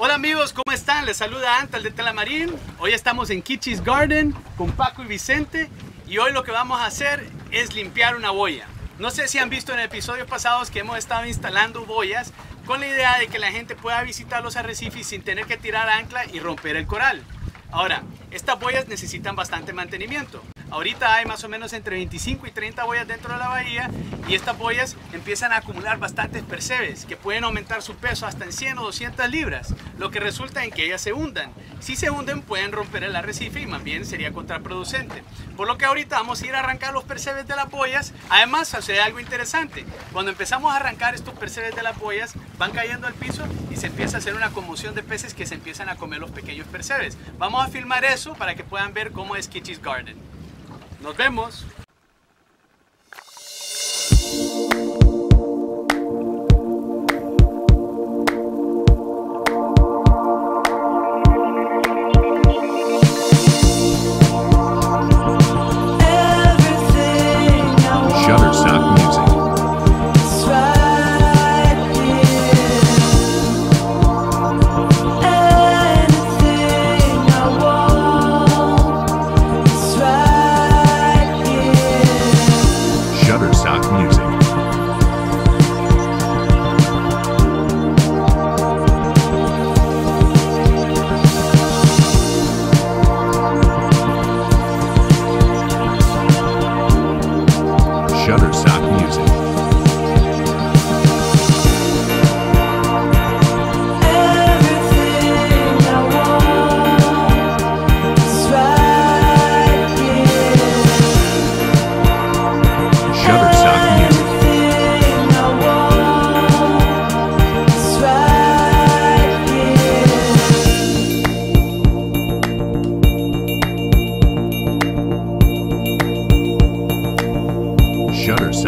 Hola amigos, ¿cómo están? Les saluda Antal de Telamarín. Hoy estamos en Kichis Garden con Paco y Vicente y hoy lo que vamos a hacer es limpiar una boya. No sé si han visto en episodios pasados que hemos estado instalando boyas con la idea de que la gente pueda visitar los arrecifes sin tener que tirar ancla y romper el coral. Ahora, estas boyas necesitan bastante mantenimiento. Ahorita hay más o menos entre 25 y 30 boyas dentro de la bahía y estas boyas empiezan a acumular bastantes percebes que pueden aumentar su peso hasta en 100 o 200 libras, lo que resulta en que ellas se hundan. Si se hunden pueden romper el arrecife y más bien sería contraproducente. Por lo que ahorita vamos a ir a arrancar los percebes de las boyas. Además sucede algo interesante. Cuando empezamos a arrancar estos percebes de las boyas van cayendo al piso y se empieza a hacer una conmoción de peces que se empiezan a comer los pequeños percebes. Vamos a filmar eso para que puedan ver cómo es Kitty's Garden. Nos vemos. Woodstock music. Shutterstock. shutter sound.